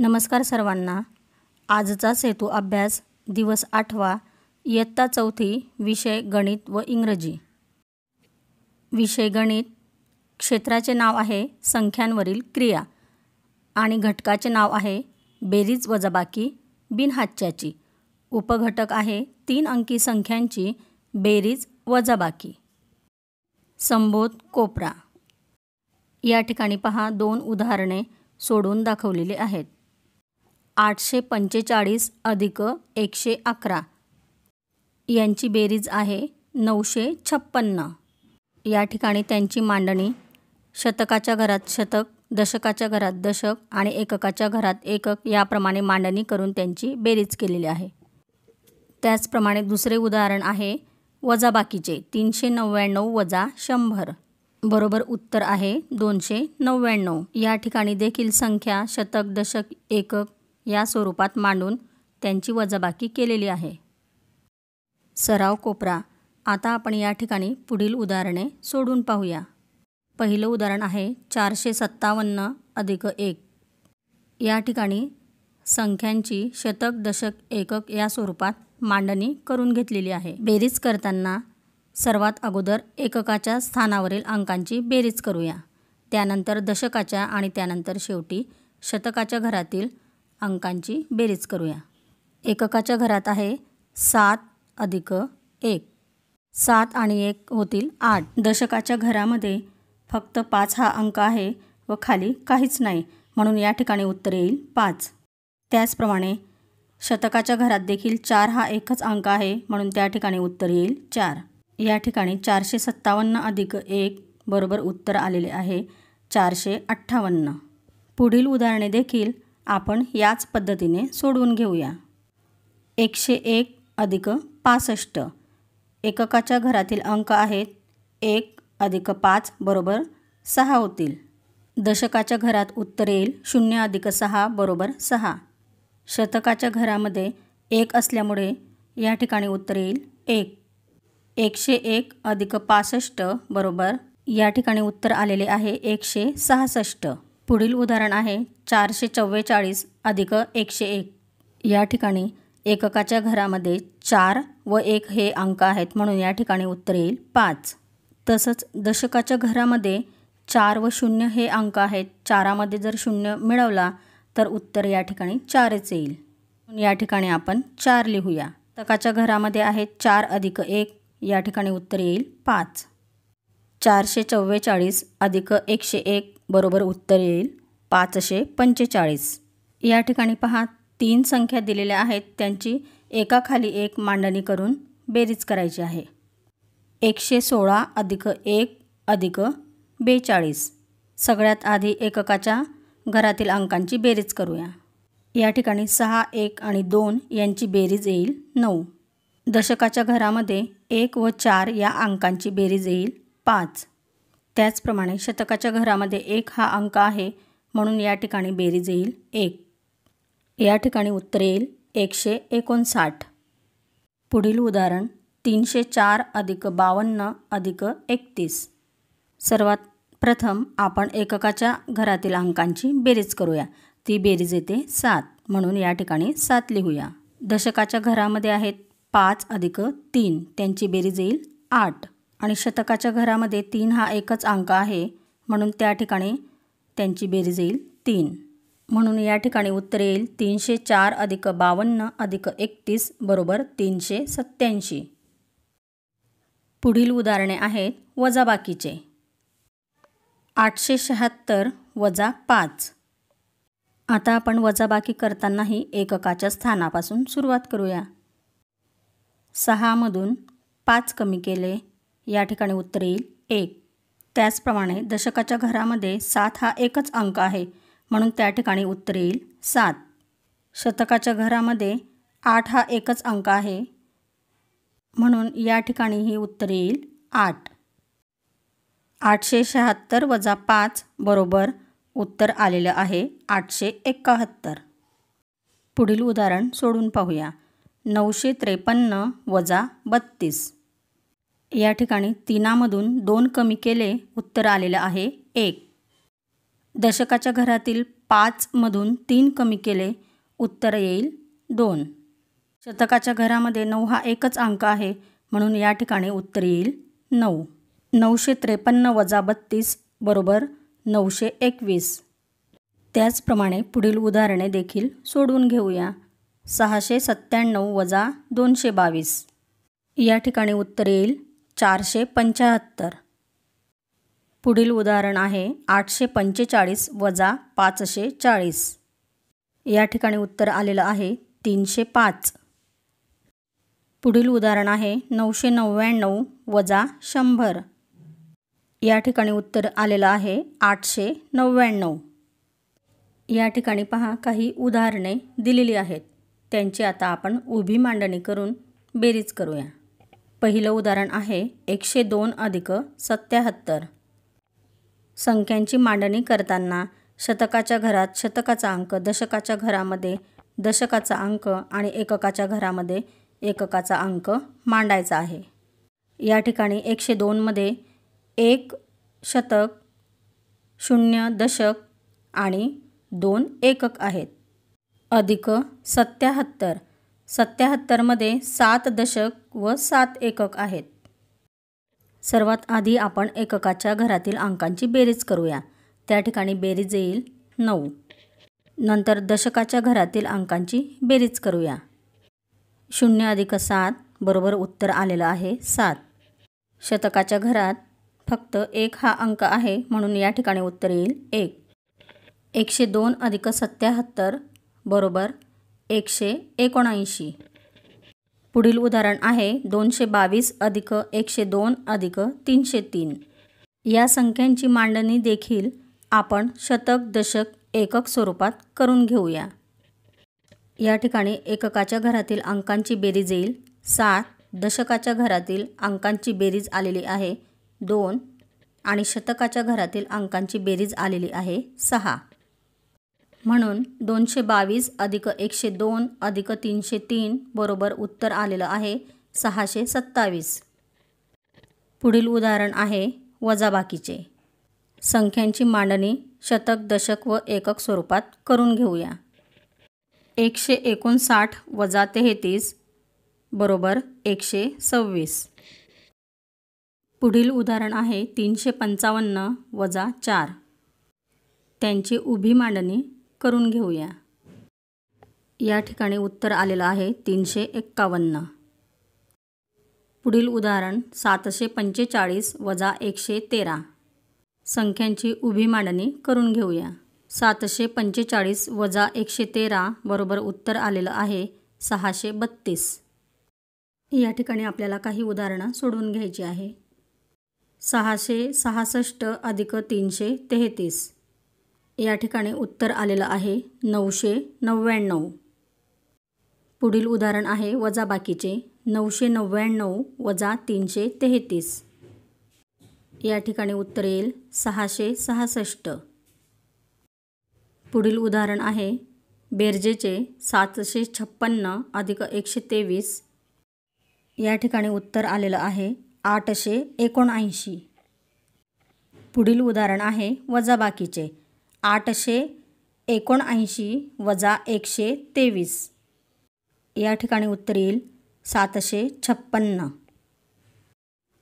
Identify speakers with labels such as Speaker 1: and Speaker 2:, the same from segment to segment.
Speaker 1: नमस्कार सर्वांना. आजचा सेतू अभ्यास दिवस आठवा इयत्ता चौथी विषय गणित व इंग्रजी. विषय गणित क्षेत्राचे नाव आहे संख्यांवरील क्रिया आणि घटकाचे नाव आहे बेरीज वजाबाकी बिनहाच्याची. उपघटक आहे तीन अंकी संख्यांची बेरीज वजाबाकी. संबोध कोपरा. या ठिकाणी पहा दोन उदाहरणे सोडून दाखवलेली आहेत. आठशे पंचेचाळीस अधिक एकशे अकरा. यांची बेरीज आहे नऊशे छप्पन्न. या ठिकाणी त्यांची मांडणी शतकाच्या घरात शतक दशकाच्या घरात दशक आणि एककाच्या घरात एकक याप्रमाणे मांडणी करून त्यांची बेरीज केलेली आहे. त्याचप्रमाणे दुसरे उदाहरण आहे वजाबाकीचे तीनशे नव्याण्णव वजा शंभर. बरोबर उत्तर आहे दोनशे नव्याण्णव. या ठिकाणी देखील संख्या शतक दशक एकक या स्वरूपात मांडून त्यांची वजाबाकी केलेली आहे. सराव कोपरा आता आपण या ठिकाणी पुढील उदाहरणे सोडून पाहूया. पहिलं उदाहरण आहे चारशे सत्तावन्न अधिक एक. या ठिकाणी संख्यांची शतक दशक एकक या स्वरूपात मांडणी करून घेतलेली आहे. बेरीज करताना सर्वात अगोदर एककाच्या स्थानावरील अंकांची बेरीज करूया. त्यानंतर दशकाच्या आणि त्यानंतर शेवटी शतकाच्या घरातील अंकांची बेरीज करूया. एककाच्या घरात आहे सात अधिक एक. सात आणि एक होतील आठ. दशकाच्या घरामध्ये फक्त पाच हा अंक आहे व खाली काहीच नाही म्हणून या ठिकाणी उत्तर येईल पाच. त्याचप्रमाणे शतकाच्या घरात देखील चार हा एकच अंक आहे म्हणून त्या ठिकाणी उत्तर येईल चार. या ठिकाणी चारशे सत्तावन्न अधिक एक बरोबर उत्तर आलेले आहे चारशे अठ्ठावन्न. पुढील उदाहरणे देखील आपण याच पद्धतीने सोडवून घेऊया. एकशे एक अधिक पासष्ट. एककाच्या घरातील अंक आहेत एक अधिक पाच बरोबर सहा होतील. दशकाच्या घरात उत्तर येईल शून्य अधिक सहा बरोबर सहा. शतकाच्या घरामध्ये एक असल्यामुळे या ठिकाणी उत्तर येईल एक. एकशे एक अधिक पासष्ट बरोबर या ठिकाणी उत्तर आलेले आहे एकशे सहासष्ट. पुढील उदाहरण आहे चारशे चव्वेचाळीस अधिक एकशे एक. या ठिकाणी एककाच्या घरामध्ये चार व एक हे अंक आहेत म्हणून या ठिकाणी उत्तर येईल पाच. तसंच दशकाच्या घरामध्ये चार व शून्य हे अंक आहेत. चारामध्ये जर शून्य मिळवला तर उत्तर या ठिकाणी चारच येईल. या ठिकाणी आपण चार लिहूया. तकाच्या घरामध्ये आहेत चार अधिक एक. या ठिकाणी उत्तर येईल पाच. चारशे चव्वेचाळीस अधिक एकशे एक. बरोबर उत्तर येईल. पाचशे पंचेचाळीस. या ठिकाणी पहा तीन संख्या दिलेल्या आहेत. त्यांची एकाखाली एक मांडणी करून बेरीज करायची आहे. एकशे सोळा अधिक एक अधिक बेचाळीस. सगळ्यात आधी एककाच्या घरातील अंकांची बेरीज करूया. या ठिकाणी सहा एक आणि दोन यांची बेरीज येईल नऊ. दशकाच्या घरामध्ये एक व चार या अंकांची बेरीज येईल पाच. त्याचप्रमाणे शतकाच्या घरामध्ये एक हा अंक आहे म्हणून या ठिकाणी बेरीज येईल एक. या ठिकाणी उत्तर येईल एकशे एकोणसाठ. पुढील उदाहरण तीनशे चार अधिक बावन्न अधिक एकतीस. सर्वात प्रथम आपण एककाच्या घरातील अंकांची बेरीज करूया. ती बेरीज येते सात म्हणून या ठिकाणी सात लिहूया. दशकाच्या घरामध्ये आहेत पाच अधिक तीन. त्यांची बेरीज येईल आठ. आणि शतकाच्या घरामध्ये तीन हा एकच अंक आहे. म्हणून त्या ठिकाणी त्यांची बेरीज येईल तीन. म्हणून या ठिकाणी उत्तर येईल तीनशे चार अधिक बावन्न अधिक एकतीस बरोबर तीनशे सत्त्याऐंशी. पुढील उदाहरणे आहेत वजाबाकीचे आठशे शहात्तर वजा पाच. आता आपण वजाबाकी करतानाही एककाच्या स्थानापासून सुरुवात करूया. सहामधून पाच कमी केले. या ठिकाणी उत्तर येईल. एक. त्याचप्रमाणे दशकाच्या घरामध्ये सात हा एकच अंक आहे म्हणून त्या ठिकाणी उत्तर येईल. सात. शतकाच्या घरामध्ये आठ हा एकच अंक आहे म्हणून या ठिकाणीही उत्तर येईल. आठ. आठशे शहात्तर वजा पाच बरोबर उत्तर आलेलं आहे आठशे एकाहत्तर. पुढील उदाहरण सोडून पाहूया. नऊशे त्रेपन्न वजा बत्तीस. या ठिकाणी तिनामधून दोन कमी केले उत्तर आलेलं आहे. एक. दशकाच्या घरातील पाचमधून तीन कमी केले उत्तर येईल. दोन. शतकाच्या घरामध्ये नऊ हा एकच अंक आहे म्हणून या ठिकाणी उत्तर येईल. नऊ. नऊशे त्रेपन्न वजा बत्तीस बरोबर नऊशे एकवीस. त्याचप्रमाणे पुढील उदाहरणे देखील सोडवून घेऊया. सहाशे सत्त्याण्णव वजा दोनशे बावीस. या ठिकाणी उत्तर येईल. चारशे पंच्याहत्तर. पुढील उदाहरण आहे आठशे पंचेचाळीस वजा पाचशे चाळीस. या ठिकाणी उत्तर आलेलं आहे तीनशे पाच. पुढील उदाहरण आहे नऊशे नव्याण्णव वजा शंभर. या ठिकाणी उत्तर आलेलं आहे आठशे नव्याण्णव. या ठिकाणी पहा काही उदाहरणे दिलेली आहेत. त्यांची आता आपण उभी मांडणी करून बेरीज करूया. पहिलं उदाहरण आहे एकशे दोन अधिक सत्याहत्तर. संख्यांची मांडणी करताना शतकाच्या घरात शतकाचा अंक दशकाच्या घरामध्ये दशकाचा अंक आणि एककाच्या घरामध्ये एककाचा अंक मांडायचा आहे. या ठिकाणी एकशे दोनमध्ये एक शतक शून्य दशक आणि दोन एकक आहेत. अधिक सत्याहत्तर. सत्याहत्तरमध्ये सात दशक व सात एकक आहेत. सर्वात आधी आपण एककाच्या घरातील अंकांची बेरीज करूया. त्या ठिकाणी बेरीज येईल नऊ. नंतर दशकाच्या घरातील अंकांची बेरीज करूया. शून्य अधिक सात बरोबर उत्तर आलेलं आहे सात. शतकाच्या घरात फक्त एक हा अंक आहे म्हणून या ठिकाणी उत्तर येईल एक. एकशे दोन अधिक सत्याहत्तर बरोबर एकशे एकोणऐंशी. पुढील उदाहरण आहे दोनशे बावीस अधिक एकशे दोन अधिक तीनशे तीन. या संख्यांची मांडणी देखील आपण शतक दशक एकक स्वरूपात करून घेऊया. या ठिकाणी एककाच्या घरातील अंकांची बेरीज येईल. सात दशकाच्या घरातील अंकांची बेरीज आलेली आहे. दोन आणि शतकाच्या घरातील अंकांची बेरीज आलेली आहे. सहा. म्हणून दोनशे बावीस अधिक एकशे दोन अधिक तीनशे तीन बरोबर उत्तर आलेलं आहे सहाशे सत्तावीस पुढील उदाहरण आहे वजाबाकीचे. संख्यांची मांडणी शतक दशक व एकक स्वरूपात करून घेऊया. एकशे एकोणसाठ वजा तेहतीस बरोबर एकशे सव्वीस पुढील उदाहरण आहे तीनशे पंचावन्न वजा चार. त्यांची उभी मांडणी करून घेऊया. या ठिकाणी उत्तर आलेलं आहे तीनशे एक्कावन्न. पुढील उदाहरण सातशे पंचेचाळीस वजा एकशे तेरा. संख्यांची उभी मांडणी करून घेऊया. सातशे पंचेचाळीस वजा एकशे तेरा बरोबर उत्तर आलेलं आहे सहाशे बत्तीस. या ठिकाणी आपल्याला काही उदाहरणं सोडवून घ्यायची आहे. सहाशे सहासष्ट अधिक तीनशे तेहतीस. या ठिकाणी उत्तर आलेलं आहे नऊशे नव्याण्णव. पुढील उदाहरण आहे वजाबाकीचे नऊशे नव्याण्णव वजा तीनशे तेहतीस. या ठिकाणी उत्तर येईल सहाशे सहासष्ट. पुढील उदाहरण आहे बेरजेचे सातशे छप्पन्न अधिक एकशे तेवीस. या ठिकाणी उत्तर आलेलं आहे आठशे एकोणऐंशी. पुढील उदाहरण आहे वजाबाकीचे आठशे एकोणऐंशी वजा एकशे तेवीस. या ठिकाणी उत्तर येईल सातशे छप्पन्न.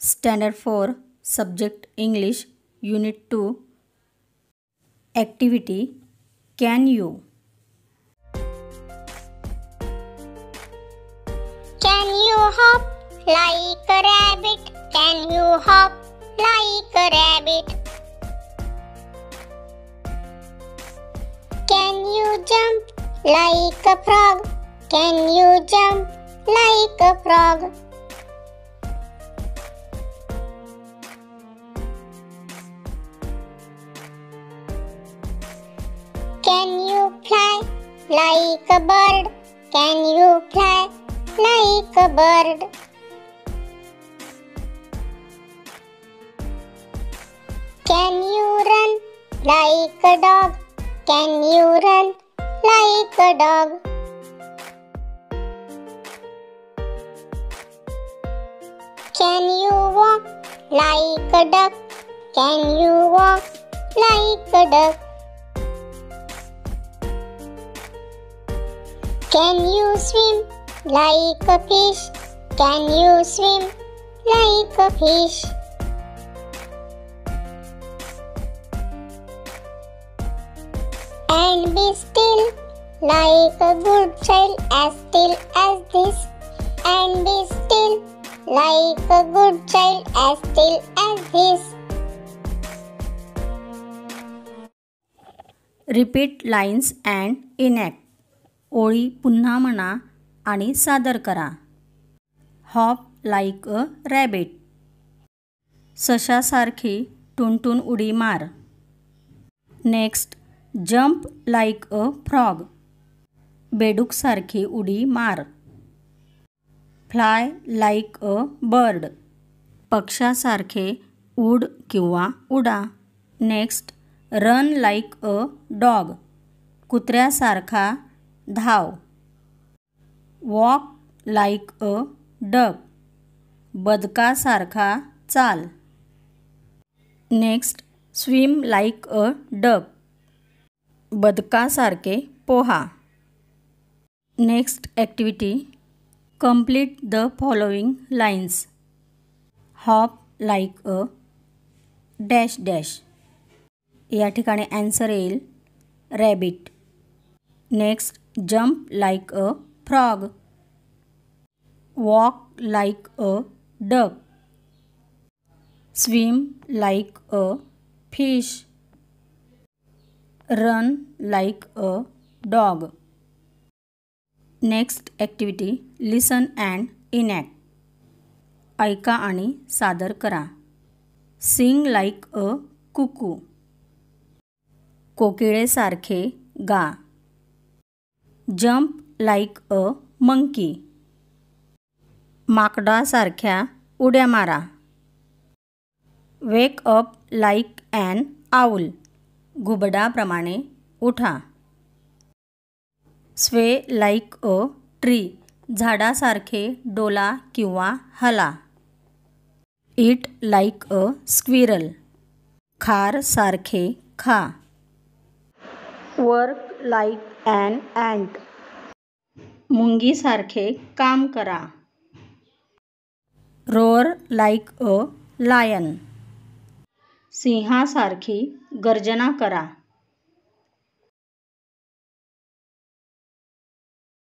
Speaker 1: Standard four subject English unit two. Activity can you?
Speaker 2: Can you hop? Like rabbit. Can you hop? Like rabbit. Jump like a frog? Can you jump like a frog? Can you fly like a bird? Can you fly like a bird? Can you run like a dog? Can you run like a dog? Can you walk like a duck? Can you walk like a duck? Can you swim like a fish? Can you swim like a fish? And be still like a good child as still as this. And be still. Like a good child as still as this.
Speaker 1: Repeat lines and enact ओळी पुन्हा म्हणा आणि सादर करा hop like a rabbit सशासारखी टुनटुन उडी मार next jump like a frog बेडूकसारखी उडी मार. Fly like a bird. पक्षासारखे उड किंवा उडा. Next, run like a dog. कुत्र्यासारखा धाव. वॉक लाईक अ डक बदकासारखा चाल. Next, swim like a duck बदकासारखे poha. Next activity complete the following lines. Hop like a dash dash. या ठिकाणी answer येईल rabbit. Next jump like a frog. Walk like a duck swim like a fish. Run like a dog. Next activity listen and enact. ऐका आणि सादर करा. Sing like a cuckoo. कोकिळेसारखे गा. Jump like a monkey. माकडासारख्या उड्या मारा. Wake up like and owl. घुबडाप्रमाणे उठा. Sway like a tree झाडासारखे डोला किंवा हला. Eat like a squirrel. खारसारखे खा. वर्क लाईक अँड अँट मुंगीसारखे काम करा. Roar like a lion. सिंहासारखी गर्जना करा.